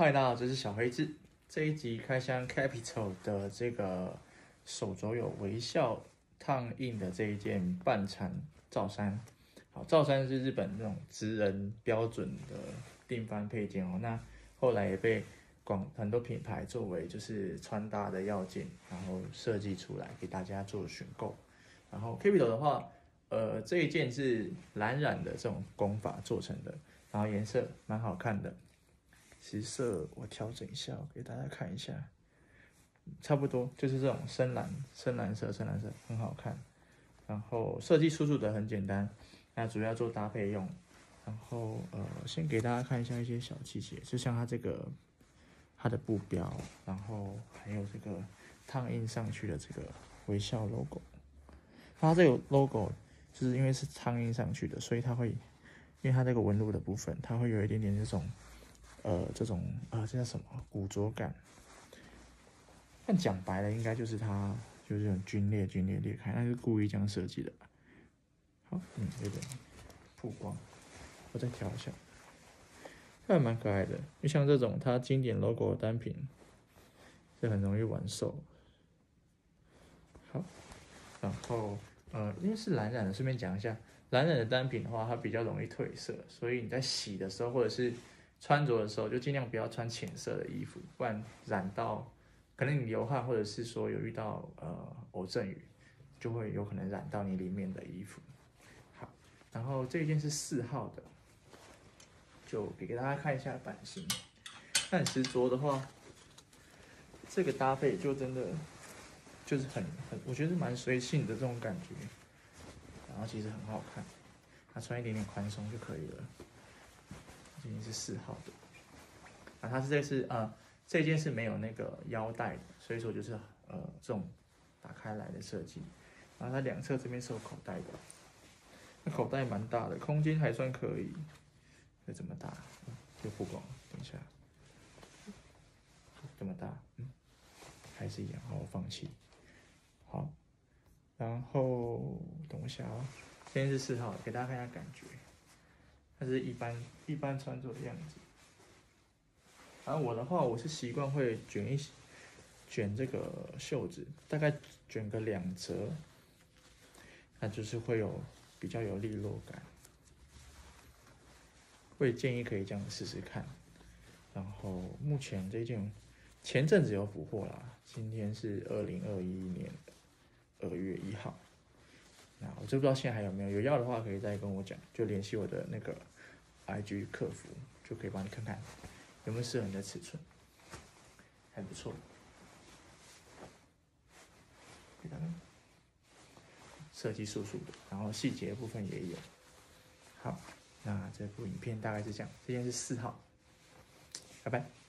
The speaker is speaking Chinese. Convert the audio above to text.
嗨，大家好，这是小黑子。这一集开箱 Capital 的这个手镯有微笑烫印的这一件半缠罩衫。好，罩衫是日本那种职人标准的定番配件哦。那后来也被广很多品牌作为就是穿搭的要件，然后设计出来给大家做选购。然后 Capital 的话，呃，这一件是蓝染的这种工法做成的，然后颜色蛮好看的。实色我调整一下，我给大家看一下，差不多就是这种深蓝、深蓝色、深蓝色很好看。然后设计出处的很简单，那主要做搭配用。然后呃，先给大家看一下一些小细节，就像它这个它的布标，然后还有这个烫印上去的这个微笑 logo。它这个 logo 就是因为是烫印上去的，所以它会因为它这个纹路的部分，它会有一点点这种。呃，这种呃，这叫什么古着感？但讲白了，应该就是它就是这种皲裂、龟裂裂开，那是故意这样设计的。好，嗯，有点曝光，我再调一下，还蛮可爱的。就像这种它经典 logo 的单品，是很容易玩瘦。好，然后呃，因为是蓝染的，顺便讲一下，蓝染的单品的话，它比较容易褪色，所以你在洗的时候或者是穿着的时候就尽量不要穿浅色的衣服，不然染到可能你流汗，或者是说有遇到呃偶阵雨，就会有可能染到你里面的衣服。好，然后这一件是四号的，就给给大家看一下版型。但实着的话，这个搭配就真的就是很很，我觉得蛮随性的这种感觉，然后其实很好看，它穿一点点宽松就可以了。今天是四号的，啊，它是这是呃，这件是没有那个腰带的，所以说就是呃这种打开来的设计，然后它两侧这边是有口袋的，那口袋蛮大的，空间还算可以，会这么大，就不光，等一下，这么大，嗯，还是一样，好，我放弃，好，然后等一下啊，今天是四号，给大家看一下感觉。它是一般一般穿着的样子，然后我的话，我是习惯会卷一卷这个袖子，大概卷个两折，那就是会有比较有利落感，会建议可以这样试试看。然后目前这件前阵子有补货啦，今天是二零二一年二月一号。那我就不知道现在还有没有，有要的话可以再跟我讲，就联系我的那个 IG 客服，就可以帮你看看有没有适合你的尺寸，还不错。设计素素的，然后细节部分也有。好，那这部影片大概是这样，这件是四号，拜拜。